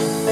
Yes.